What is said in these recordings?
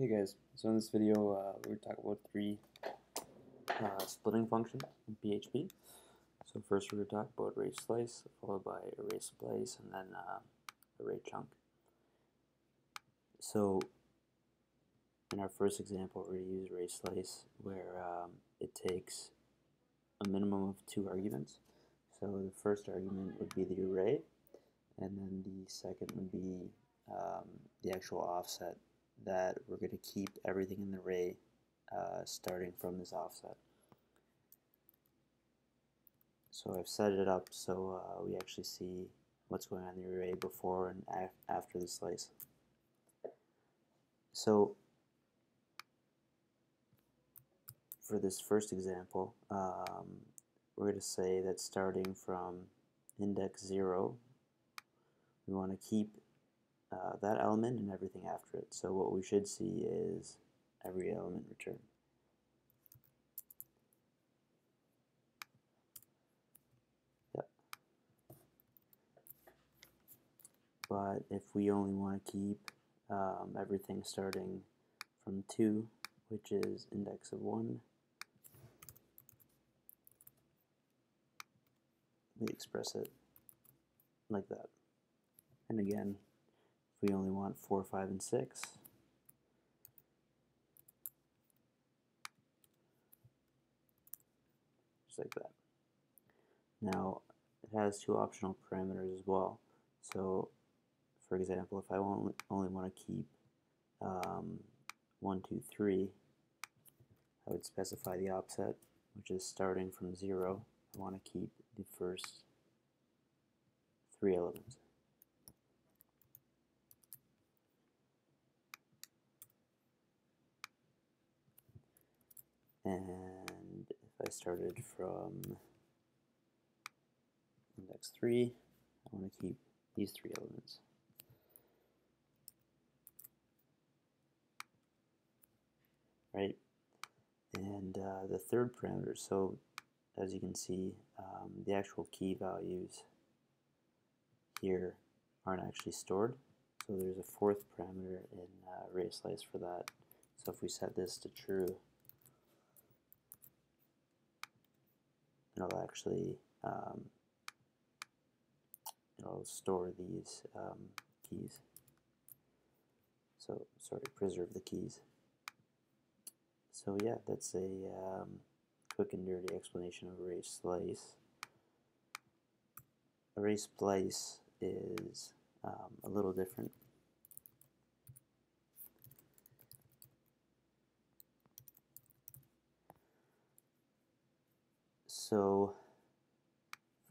Hey guys, so in this video uh, we're going to talk about three uh, splitting functions in PHP. So first we're going to talk about array slice, followed by array splice, and then uh, array chunk. So in our first example we're going to use array slice where um, it takes a minimum of two arguments. So the first argument would be the array, and then the second would be um, the actual offset that we're going to keep everything in the array uh, starting from this offset. So I've set it up so uh, we actually see what's going on in the array before and af after the slice. So for this first example, um, we're going to say that starting from index 0, we want to keep uh, that element and everything after it. So what we should see is every element return. Yep. But if we only want to keep um, everything starting from 2, which is index of 1, we express it like that. And again, we only want 4, 5, and 6. Just like that. Now, it has two optional parameters as well. So, for example, if I only, only want to keep um, 1, 2, 3, I would specify the offset, which is starting from 0. I want to keep the first three elements. And if I started from index 3, I want to keep these three elements. Right? And uh, the third parameter, so as you can see, um, the actual key values here aren't actually stored. So there's a fourth parameter in uh, slice for that. So if we set this to true, it'll actually um, it'll store these um, keys. So sorry, preserve the keys. So yeah, that's a um, quick and dirty explanation of array slice. Array splice is um, a little different. So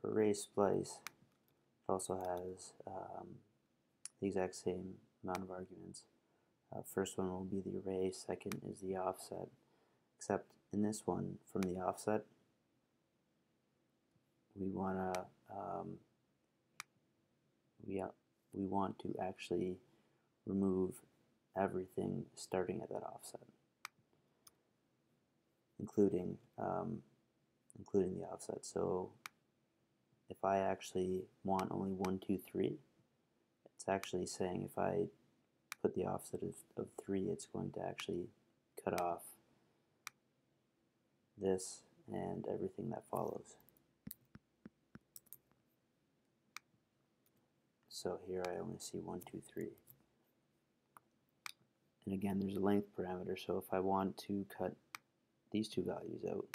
for array splice, it also has um, the exact same amount of arguments. Uh, first one will be the array, second is the offset, except in this one, from the offset, we want to um, we, uh, we want to actually remove everything starting at that offset, including um, including the offset. So if I actually want only 1, 2, 3, it's actually saying if I put the offset of, of 3, it's going to actually cut off this and everything that follows. So here I only see 1, 2, 3. And again, there's a length parameter, so if I want to cut these two values out,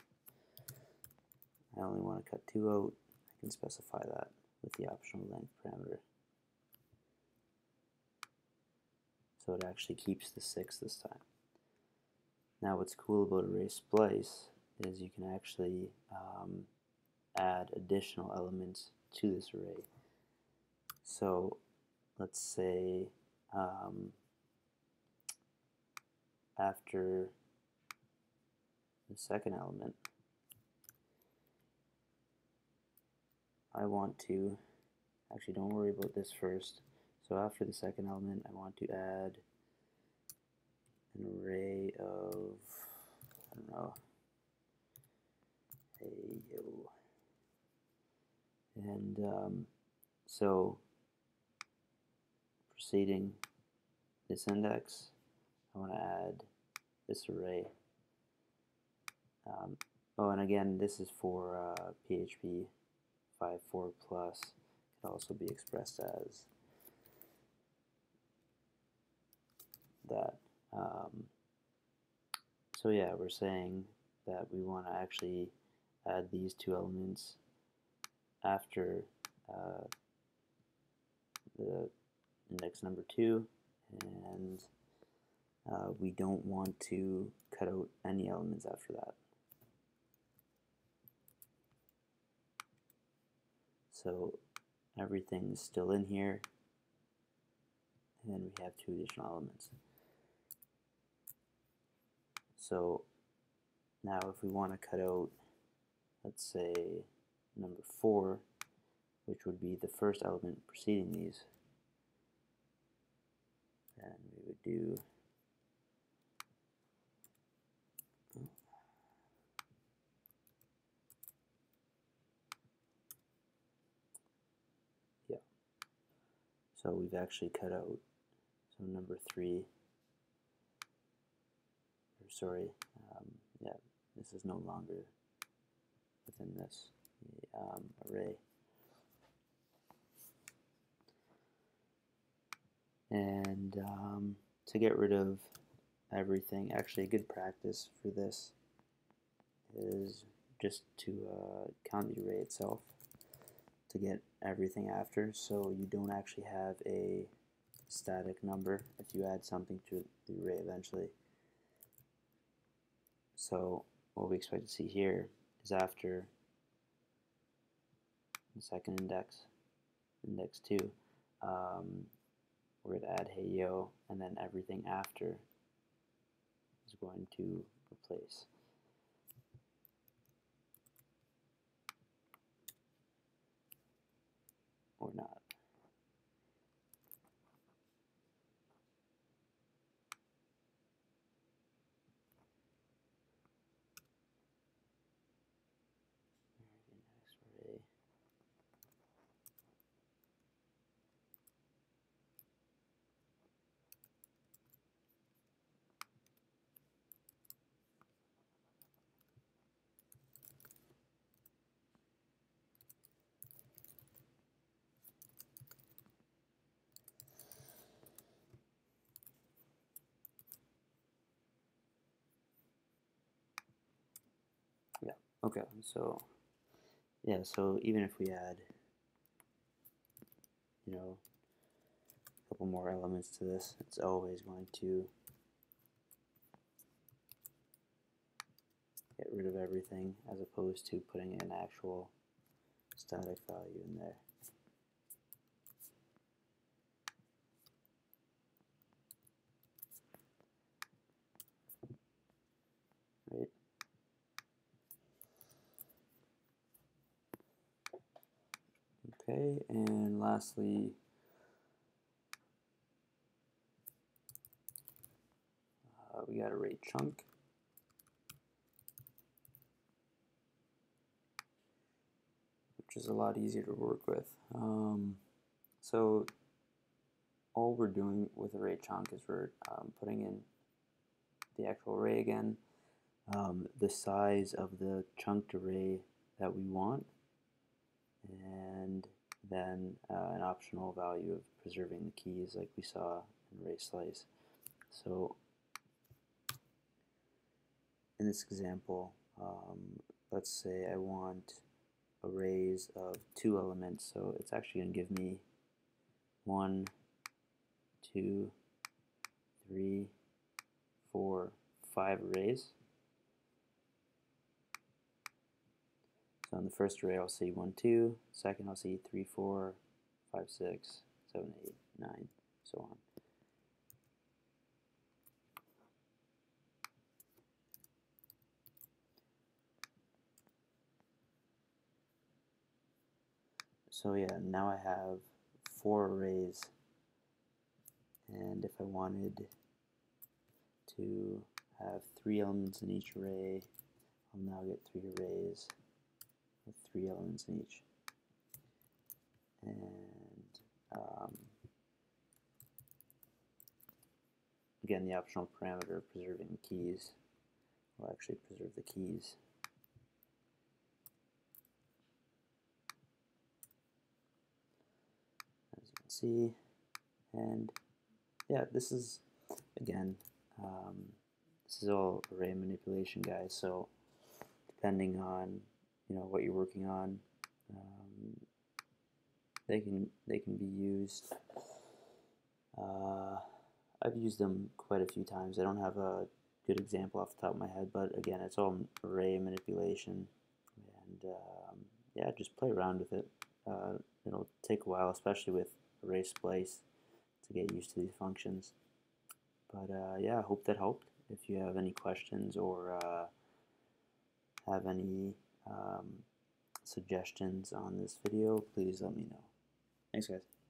I only want to cut 2 out, I can specify that with the optional length parameter. So it actually keeps the 6 this time. Now what's cool about array splice is you can actually um, add additional elements to this array. So let's say um, after the second element, I want to, actually don't worry about this first, so after the second element I want to add an array of, I don't know. And um, so proceeding this index, I want to add this array. Um, oh, and again, this is for uh, PHP 5.4 plus. Can also be expressed as that. Um, so yeah, we're saying that we want to actually add these two elements after uh, the index number two and uh, we don't want to cut out any elements after that. So everything is still in here and then we have two additional elements. So now if we want to cut out, let's say, number 4, which would be the first element preceding these, then we would do yeah. So we've actually cut out so number 3 or sorry, um, yeah, this is no longer within this um, array. And um, to get rid of everything, actually a good practice for this is just to uh, count the array itself to get everything after so you don't actually have a static number if you add something to the array eventually. So what we expect to see here is after the second index, index 2, um, we're going to add hey yo, and then everything after is going to replace. Or not. Yeah, okay, so, yeah, so even if we add, you know, a couple more elements to this, it's always going to get rid of everything as opposed to putting an actual static value in there. Right? Okay, and lastly, uh, we got array chunk. Which is a lot easier to work with. Um, so all we're doing with array chunk is we're um, putting in the actual array again, um, the size of the chunked array that we want, and then uh, an optional value of preserving the keys like we saw in array slice. So in this example, um, let's say I want arrays of two elements, so it's actually going to give me one, two, three, four, five arrays. So in the first array I'll see 1, 2, second I'll see 3, 4, 5, 6, 7, 8, 9, so on. So yeah, now I have four arrays. And if I wanted to have three elements in each array, I'll now get three arrays with three elements in each. And um, again, the optional parameter preserving keys will actually preserve the keys. As you can see, and yeah, this is, again, um, this is all array manipulation, guys, so depending on, you know, what you're working on, um, they can they can be used. Uh, I've used them quite a few times. I don't have a good example off the top of my head, but again, it's all array manipulation, and um, yeah, just play around with it. Uh, it'll take a while, especially with array splice, to get used to these functions. But uh, yeah, I hope that helped. If you have any questions or uh, have any um, suggestions on this video, please let me know. Thanks, guys.